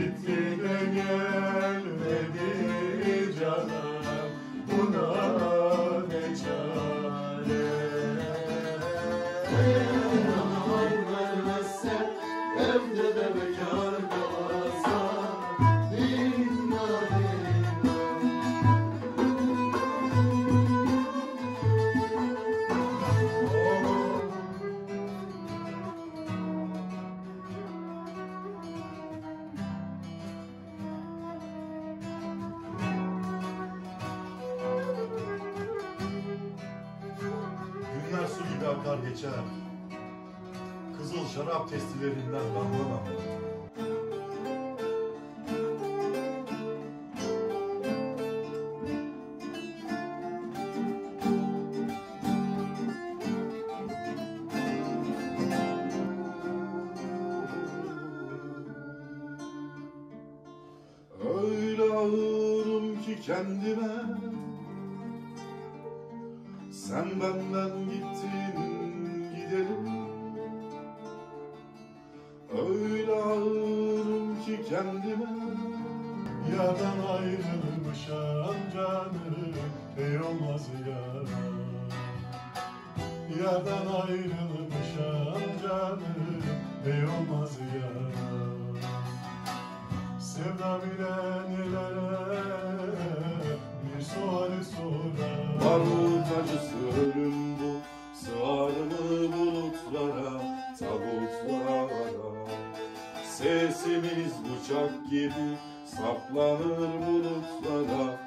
Gitti de gelmedi canım. Buna ne çare? Akar geçer. Kızıl şarap testilerinden damlanan. Öyle ağırım ki kendime Sen benden gittin gidelim. Öyle ağırım ki kendime. Yerden ayrılmışam canım Ey olmaz ya Yerden ayrılmışam canım Ey olmaz ya Sevda bile Tabutlara Sesimiz bıçak gibi Saplanır bulutlara